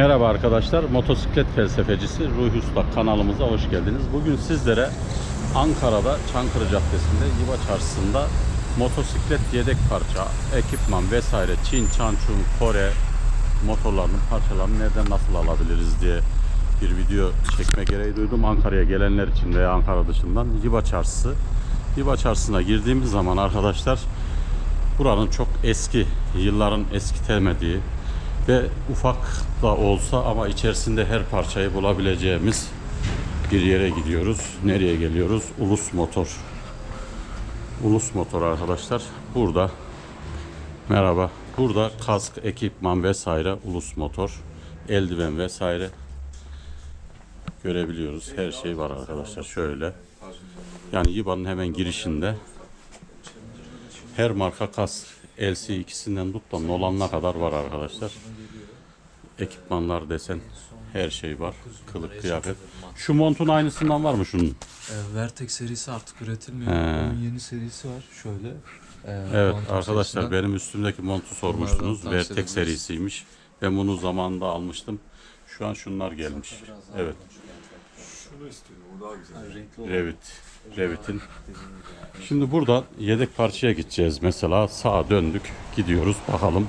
Merhaba arkadaşlar, motosiklet felsefecisi Ruhi Usta kanalımıza hoş geldiniz. Bugün sizlere Ankara'da Çankırı Caddesi'nde Yiva Çarşısı'nda motosiklet yedek parça, ekipman vesaire Çin, Çançun, Kore motorlarının parçalarını nereden nasıl alabiliriz diye bir video çekme gereği duydum. Ankara'ya gelenler için veya Ankara dışından Yiva Çarşısı. Yiva Çarşısı'na girdiğimiz zaman arkadaşlar buranın çok eski, yılların eskitemediği ve ufak da olsa ama içerisinde her parçayı bulabileceğimiz bir yere gidiyoruz. Nereye geliyoruz? Ulus Motor. Ulus Motor arkadaşlar. Burada merhaba. Burada kask, ekipman vesaire Ulus Motor, eldiven vesaire görebiliyoruz. Her şey var arkadaşlar. Şöyle. Yani Yiba'nın hemen girişinde her marka kask LC ikisinden tut da Nolan'ına kadar var arkadaşlar. Ekipmanlar desen her şey var. Kılık kıyafet. Şu montun aynısından var mı şunun? E, Vertex serisi artık üretilmiyor. He. Onun yeni serisi var. Şöyle. e, Evet Quantum arkadaşlar serisinden. benim üstümdeki montu sormuştunuz. Vertex serisiymiş. Ben bunu zamanında almıştım. Şu an şunlar gelmiş. Evet. Şunu istiyorum, o daha güzel. Revit. Revit'in. Şimdi buradan yedek parçaya gideceğiz. Mesela sağa döndük. Gidiyoruz bakalım.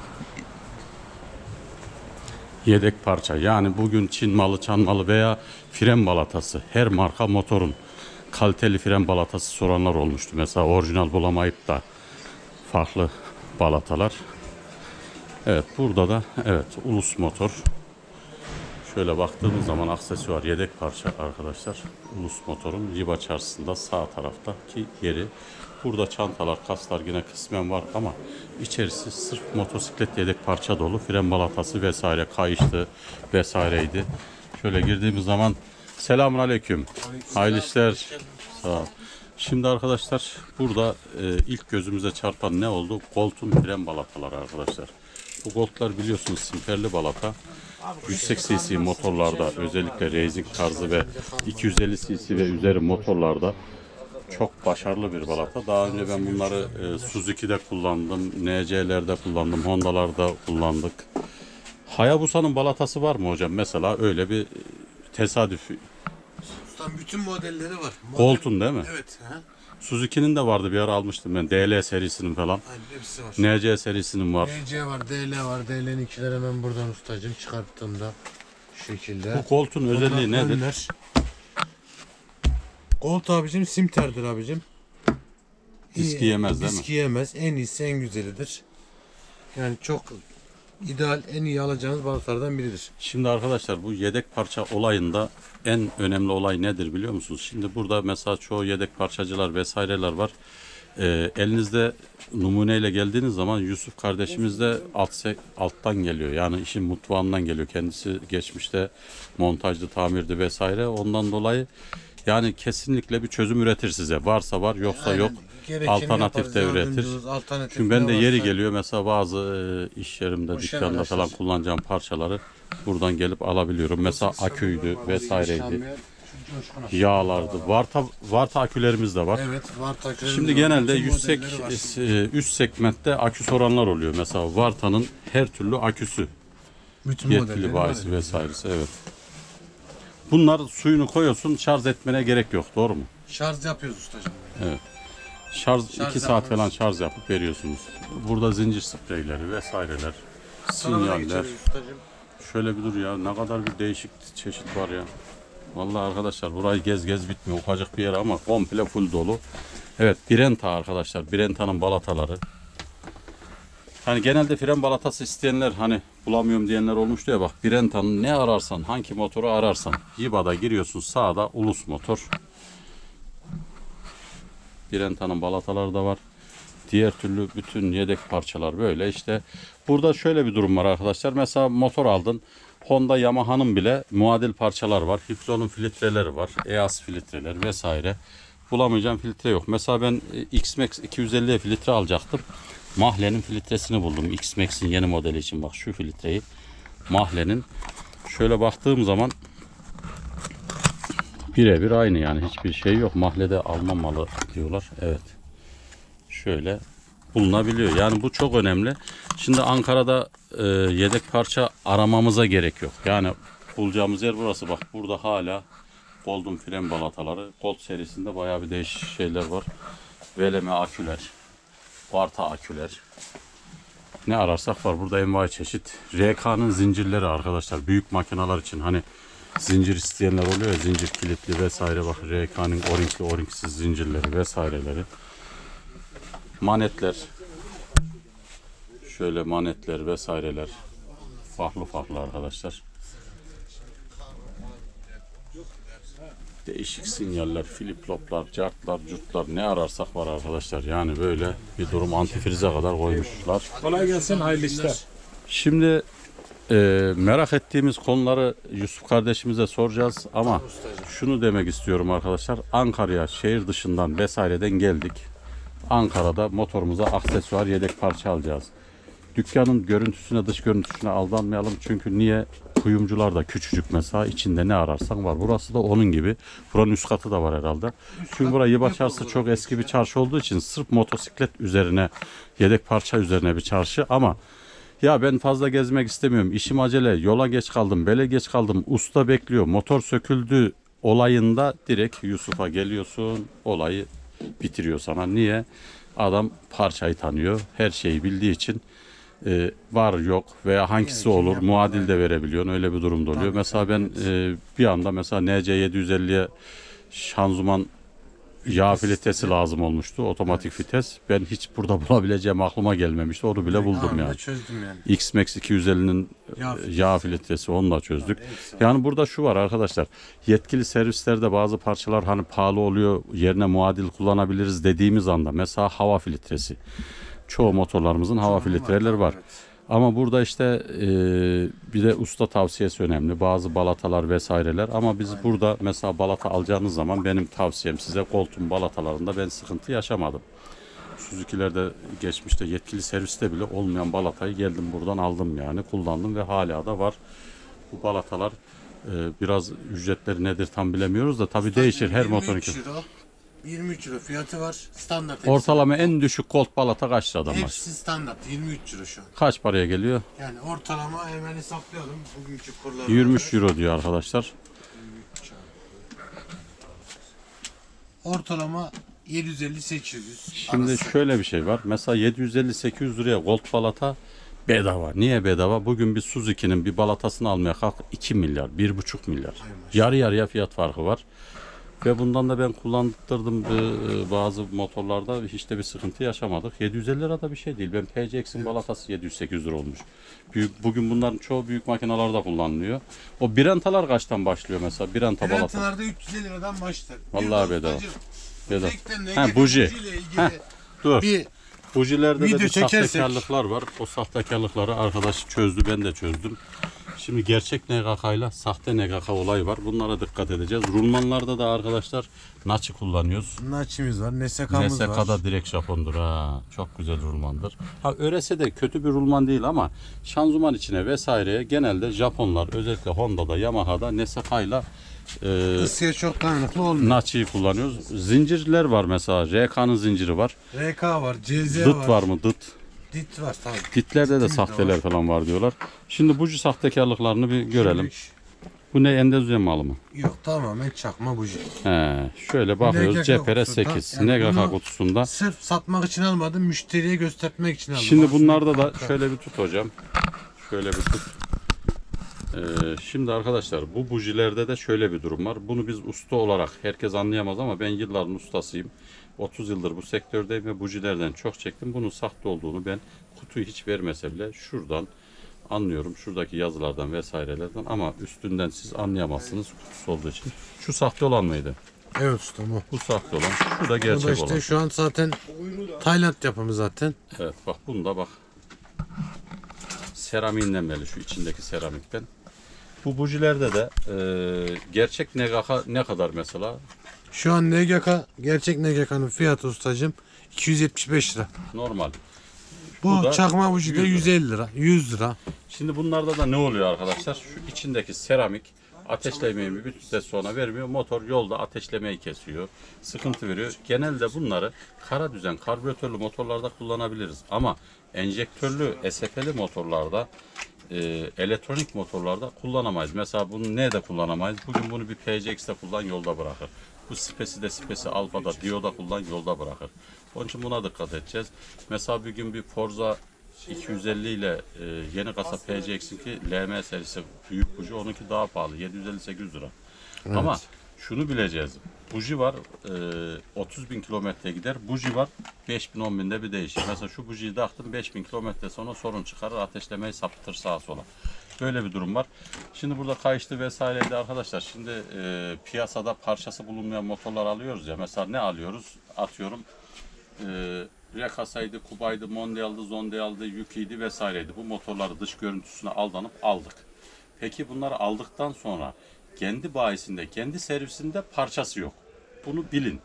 Yedek parça. Yani bugün Çin malı, Çan malı veya fren balatası. Her marka motorun kaliteli fren balatası soranlar olmuştu. Mesela orijinal bulamayıp da farklı balatalar. Evet burada da evet Ulus motor. Şöyle baktığımız zaman aksesuar yedek parça arkadaşlar. Ulus motorun Riba çarşısında sağ taraftaki yeri. Burada çantalar, kaslar yine kısmen var ama içerisi sırf motosiklet yedek parça dolu. Fren balatası vesaire, kayıştı vesaireydi. Şöyle girdiğimiz zaman selamun aleyküm. Hayırlı işler. Sağ ol. Şimdi arkadaşlar burada e, ilk gözümüze çarpan ne oldu? Koltuğun fren balataları arkadaşlar. Bu koltuklar biliyorsunuz simperli balata. 108 cc motorlarda özellikle racing tarzı ve 250 cc ve üzeri motorlarda çok başarılı bir balata. Daha önce ben bunları e, Suzuki'de kullandım, NC'lerde kullandım, Honda'larda kullandık. Hayabusa'nın balatası var mı hocam? Mesela öyle bir tesadüf. Ustam bütün modelleri var. Model- Colt'un değil mi? Evet. He. Suzuki'nin de vardı bir ara almıştım ben. DL serisinin falan. Aynen hepsi var. NC serisinin var. DC var, DL var. DL'nin ikileri hemen buradan ustacım çıkarttığımda şu şekilde. Bu koltuğun özelliği Bunlar nedir? önler. Colt abicim simterdir abicim. Diski yemez değil mi? Diski yemez. En iyisi en güzelidir. Yani çok ideal en iyi alacağınız balıklardan biridir. Şimdi arkadaşlar bu yedek parça olayında en önemli olay nedir biliyor musunuz? Şimdi burada mesela çoğu yedek parçacılar vesaireler var. Ee, elinizde numuneyle geldiğiniz zaman Yusuf kardeşimiz de alt alttan geliyor. Yani işin mutfağından geliyor. Kendisi geçmişte montajdı, tamirdi vesaire. Ondan dolayı yani kesinlikle bir çözüm üretir size. Varsa var, yoksa yok. Gerekeni Alternatif yaparız, de üretir. yardımcımız, alternatif Çünkü ben de yeri varsa- geliyor mesela bazı e, iş yerimde, Boş dükkanda falan kullanacağım parçaları buradan gelip alabiliyorum. Mesela aküydü vesaireydi. Yağlardı. Varta Varta akülerimiz de var. Evet, var takribi. Şimdi genelde yüksek e, üst segmentte akü soranlar oluyor. Mesela Varta'nın her türlü aküsü, Bütün yetkili modelleri bayisi var. vesairesi evet. Bunlar suyunu koyuyorsun, şarj etmene gerek yok. Doğru mu? Şarj yapıyoruz ustacığım. Şarj, Şarj 2 saat falan şarj yapıp veriyorsunuz. Burada zincir spreyleri vesaireler, sinyaller. Şöyle bir dur ya ne kadar bir değişik çeşit var ya. Vallahi arkadaşlar burayı gez gez bitmiyor. Ufacık bir yer ama komple full dolu. Evet Brenta arkadaşlar. Brenta'nın balataları. Hani genelde fren balatası isteyenler hani bulamıyorum diyenler olmuştu ya bak Brenta'nın ne ararsan hangi motoru ararsan Yiba'da giriyorsun sağda Ulus motor. Brenta'nın balataları da var. Diğer türlü bütün yedek parçalar böyle işte. Burada şöyle bir durum var arkadaşlar. Mesela motor aldın. Honda Yamaha'nın bile muadil parçalar var. Hiflo'nun filtreleri var. EAS filtreler vesaire. Bulamayacağım filtre yok. Mesela ben e, X-Max 250'ye filtre alacaktım. Mahle'nin filtresini buldum. X-Max'in yeni modeli için bak şu filtreyi. Mahle'nin. Şöyle baktığım zaman birebir aynı yani hiçbir şey yok. Mahle'de Alman malı diyorlar. Evet. Şöyle bulunabiliyor. Yani bu çok önemli. Şimdi Ankara'da e, yedek parça aramamıza gerek yok. Yani bulacağımız yer burası. Bak burada hala Golden fren balataları. Gold serisinde bayağı bir değişik şeyler var. Veleme aküler. Varta aküler. Ne ararsak var. Burada envai çeşit. RK'nın zincirleri arkadaşlar. Büyük makineler için hani zincir isteyenler oluyor ya zincir kilitli vesaire bak RK'nın orinkli orinksiz zincirleri vesaireleri. Manetler. Şöyle manetler vesaireler. Farklı farklı arkadaşlar. Değişik sinyaller, filiploplar, cartlar, curtlar ne ararsak var arkadaşlar. Yani böyle bir durum antifrize kadar koymuşlar. Kolay gelsin, hayırlı işler. Şimdi e, merak ettiğimiz konuları Yusuf kardeşimize soracağız ama şunu demek istiyorum arkadaşlar. Ankara'ya şehir dışından vesaireden geldik. Ankara'da motorumuza aksesuar yedek parça alacağız. Dükkanın görüntüsüne dış görüntüsüne aldanmayalım. Çünkü niye? Kuyumcular da küçücük mesela içinde ne ararsan var. Burası da onun gibi. Buranın üst katı da var herhalde. Çünkü burası Yıba çok eski bir çarşı olduğu için sırf motosiklet üzerine yedek parça üzerine bir çarşı ama ya ben fazla gezmek istemiyorum. İşim acele. Yola geç kaldım. Bele geç kaldım. Usta bekliyor. Motor söküldü olayında direkt Yusuf'a geliyorsun. Olayı bitiriyor sana. Niye? Adam parçayı tanıyor. Her şeyi bildiği için e, var yok veya hangisi olur muadil de verebiliyorsun. Öyle bir durumda oluyor. mesela ben e, bir anda mesela NC 750'ye şanzıman yağ filtresi lazım olmuştu. Otomatik vites. Ben hiç burada bulabileceğim aklıma gelmemişti. Onu bile buldum Anında yani. çözdüm yani. X-Max 250'nin Yağ e, yağ filtresi onu da çözdük. Yani burada şu var arkadaşlar. Yetkili servislerde bazı parçalar hani pahalı oluyor. Yerine muadil kullanabiliriz dediğimiz anda mesela hava filtresi. Çoğu motorlarımızın hava filtreleri var. Ama burada işte e, bir de usta tavsiyesi önemli. Bazı balatalar vesaireler ama biz burada mesela balata alacağınız zaman benim tavsiyem size koltuğun balatalarında ben sıkıntı yaşamadım. Suzuki'lerde geçmişte yetkili serviste bile olmayan balatayı geldim buradan aldım yani kullandım ve hala da var. Bu balatalar e, biraz ücretleri nedir tam bilemiyoruz da tabii değişir her 23 motorun. Euro. 23 euro fiyatı var. Standart. hepsi. Ortalama en düşük kolt balata kaç liradan var? Hepsi standart 23 euro şu an. Kaç paraya geliyor? Yani ortalama hemen hesaplayalım. Bugünkü kurlarla. 23 euro diyor arkadaşlar. Ortalama 750-800. Şimdi arası. şöyle bir şey var. Mesela 750-800 liraya gold balata bedava. Niye bedava? Bugün bir Suzuki'nin bir balatasını almaya kalk 2 milyar, 1,5 milyar. Yarı yarıya fiyat farkı var. Ve bundan da ben kullandırdım e, bazı motorlarda hiç de bir sıkıntı yaşamadık. 750 lira da bir şey değil. Ben PCX'in balatası 700-800 lira olmuş. Büyük, bugün bunların çoğu büyük makinalarda kullanılıyor. O Birentalar kaçtan başlıyor mesela? Birenta balata. Renatalarda 350 liradan başlar. Vallahi bedava. Bedava. Ha, buji. Heh. Dur. Bir Bujilerde de bir çekersek- sahtekarlıklar var. O sahtekarlıkları arkadaş çözdü, ben de çözdüm. Şimdi gerçek NGK ile sahte NGK olayı var. Bunlara dikkat edeceğiz. Rulmanlarda da arkadaşlar naçı kullanıyoruz. Naçimiz var, NSK'mız var. NSK'da direkt Japondur ha. Çok güzel rulmandır. Ha örese de kötü bir rulman değil ama şanzıman içine vesaireye genelde Japonlar özellikle Honda'da, Yamaha'da NSK ile e, Isıya çok dayanıklı olmuyor. naçıyı kullanıyoruz. Zincirler var mesela. RK'nın zinciri var. RK var, CZ Dıt var. var mı? Dıt. Dit var tabii. Ditlerde de sahteler var. falan var diyorlar. Şimdi buji sahtekarlıklarını bir görelim. Bu ne endezya malı mı? Yok tamamen çakma buji. He, şöyle bakıyoruz da, 8. yani NGK bunu- kutusunda. Sırf satmak için almadım, müşteriye göstermek için aldım. Şimdi bunlarda da şöyle bir tut hocam. Şöyle bir tut. Ee, şimdi arkadaşlar bu bujilerde de şöyle bir durum var. Bunu biz usta olarak herkes anlayamaz ama ben yılların ustasıyım. 30 yıldır bu sektördeyim ve bujilerden çok çektim. Bunun sahte olduğunu ben kutuyu hiç vermese bile şuradan anlıyorum. Şuradaki yazılardan vesairelerden ama üstünden siz anlayamazsınız kutusu olduğu için. Şu sahte olan mıydı? Evet usta bu. Bu sahte olan. Şu da Bu da gerçek işte olan. şu an zaten Tayland yapımı zaten. Evet bak bunda bak. Seramiğinden belli şu içindeki seramikten. Bu bujilerde de e, gerçek negaka ne kadar mesela? Şu an NGK, gerçek NGK'nın fiyatı ustacım 275 lira. Normal. Bu, Bu da çakma buji de 100 lira. 150 lira, 100 lira. Şimdi bunlarda da ne oluyor arkadaşlar? Şu içindeki seramik Ateşlemeyi bir müddet sonra vermiyor. Motor yolda ateşlemeyi kesiyor. Sıkıntı veriyor. Genelde bunları kara düzen karbüratörlü motorlarda kullanabiliriz. Ama enjektörlü SF'li motorlarda e, elektronik motorlarda kullanamayız. Mesela bunu ne de kullanamayız? Bugün bunu bir PCX'de kullan yolda bırakır. Bu spesi de spesi alfada, diyoda kullan yolda bırakır. Onun için buna dikkat edeceğiz. Mesela bir gün bir Forza 250 ile e, yeni kasa PCX'inki LM serisi büyük buji. Onunki daha pahalı. 750-800 lira. Ama şunu bileceğiz. Buji var e, 30 bin kilometre gider. Buji var 5 bin 10 binde bir değişir. Mesela şu bujiyi taktım 5 bin kilometre sonra sorun çıkarır. Ateşlemeyi sapıtır sağa sola. Böyle bir durum var. Şimdi burada kayışlı vesaireydi arkadaşlar. Şimdi e, piyasada parçası bulunmayan motorlar alıyoruz ya. Mesela ne alıyoruz? Atıyorum e, Rekasa'ydı, Kuba'ydı, Mondial'dı, Zondial'dı, Yuki'ydi vesaireydi. Bu motorları dış görüntüsüne aldanıp aldık. Peki bunları aldıktan sonra kendi bayisinde, kendi servisinde parçası yok. Bunu bilin.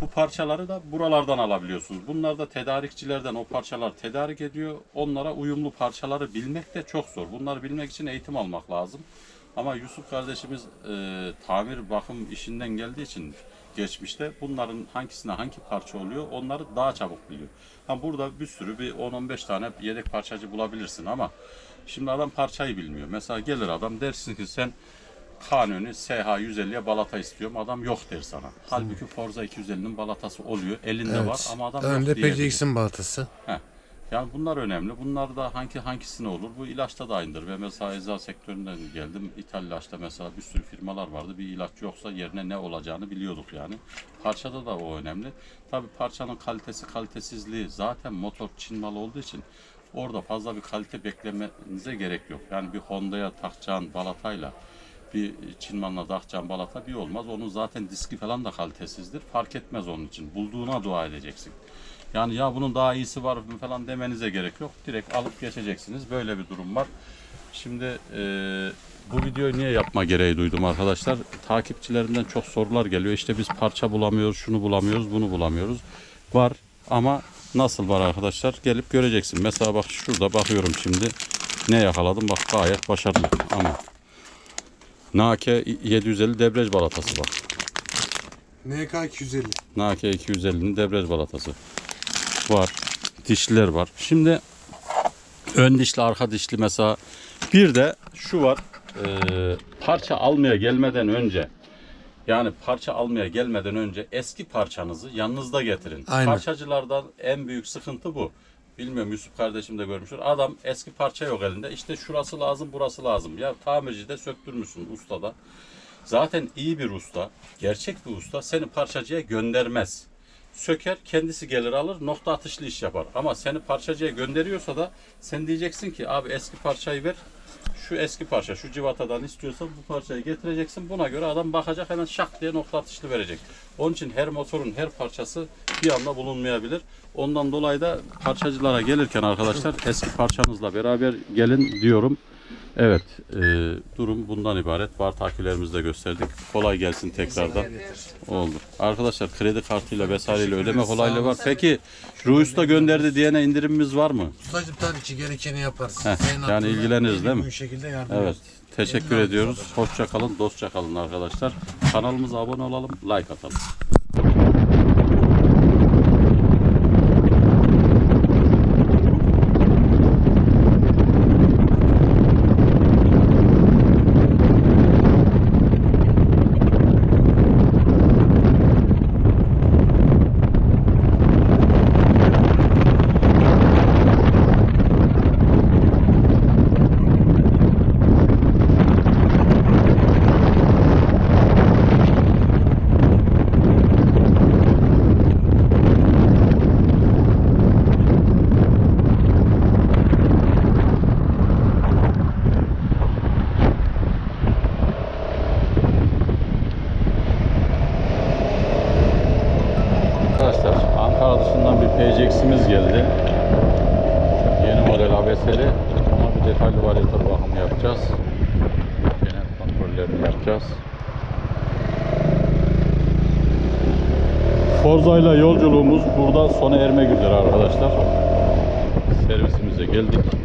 Bu parçaları da buralardan alabiliyorsunuz. Bunlar da tedarikçilerden o parçalar tedarik ediyor. Onlara uyumlu parçaları bilmek de çok zor. Bunları bilmek için eğitim almak lazım. Ama Yusuf kardeşimiz e, tamir bakım işinden geldiği için geçmişte bunların hangisine hangi parça oluyor onları daha çabuk biliyor. Ha burada bir sürü bir 10-15 tane yedek parçacı bulabilirsin ama şimdi adam parçayı bilmiyor. Mesela gelir adam dersin ki sen Kanuni SH 150'ye balata istiyorum. Adam yok der sana. Halbuki Forza 250'nin balatası oluyor. Elinde var ama adam Önde yok diyebilir. PCX'in balatası. Heh. Yani bunlar önemli. Bunlar da hangi hangisine olur? Bu ilaçta da aynıdır. Ve mesela eczacı sektöründen geldim. İthal ilaçta mesela bir sürü firmalar vardı. Bir ilaç yoksa yerine ne olacağını biliyorduk yani. Parçada da o önemli. Tabii parçanın kalitesi, kalitesizliği zaten motor Çin malı olduğu için orada fazla bir kalite beklemenize gerek yok. Yani bir Honda'ya takacağın balatayla bir Çin malına takacağın balata bir olmaz. Onun zaten diski falan da kalitesizdir. Fark etmez onun için. Bulduğuna dua edeceksin. Yani ya bunun daha iyisi var mı falan demenize gerek yok. Direkt alıp geçeceksiniz. Böyle bir durum var. Şimdi e, bu videoyu niye yapma gereği duydum arkadaşlar? Takipçilerinden çok sorular geliyor. İşte biz parça bulamıyoruz, şunu bulamıyoruz, bunu bulamıyoruz. Var ama nasıl var arkadaşlar? Gelip göreceksin. Mesela bak şurada bakıyorum şimdi. Ne yakaladım? Bak gayet başarılı ama Nake 750 debriyaj balatası bak. NK 250. Nake 250'nin debriyaj balatası var. Dişliler var. Şimdi ön dişli, arka dişli mesela. Bir de şu var. e, parça almaya gelmeden önce yani parça almaya gelmeden önce eski parçanızı yanınızda getirin. Aynen. Parçacılardan en büyük sıkıntı bu. Bilmiyorum Yusuf kardeşim de görmüştür. Adam eski parça yok elinde. İşte şurası lazım, burası lazım. Ya tamirci de söktürmüşsün ustada. Zaten iyi bir usta, gerçek bir usta seni parçacıya göndermez. Söker, kendisi gelir alır, nokta atışlı iş yapar. Ama seni parçacıya gönderiyorsa da sen diyeceksin ki abi eski parçayı ver. Şu eski parça, şu civatadan istiyorsan bu parçayı getireceksin. Buna göre adam bakacak hemen şak diye nokta atışlı verecek. Onun için her motorun her parçası bir anda bulunmayabilir. Ondan dolayı da parçacılara gelirken arkadaşlar eski parçanızla beraber gelin diyorum. Evet, e, durum bundan ibaret. Var takiplerimizi de gösterdik. Kolay gelsin tekrardan. Oldu. Arkadaşlar kredi kartıyla vesaireyle ödeme kolaylığı var. Peki Ruius'ta gönderdi diyene indirimimiz var mı? Ustacım tabii ki gerekeni yaparız. Heh, Senin yani hakkında ilgileniriz değil mi? Bu şekilde yardım Evet. Teşekkür ediyoruz. Hoşça kalın, dostça kalın arkadaşlar. Kanalımıza abone olalım, like atalım. Dışından bir PCX'imiz geldi. Yeni model ABS'li ama bir detaylı varyatör bakımı yapacağız. Genel kontrollerini yapacağız. Forza ile yolculuğumuz burada sona ermek üzere arkadaşlar. Servisimize geldik.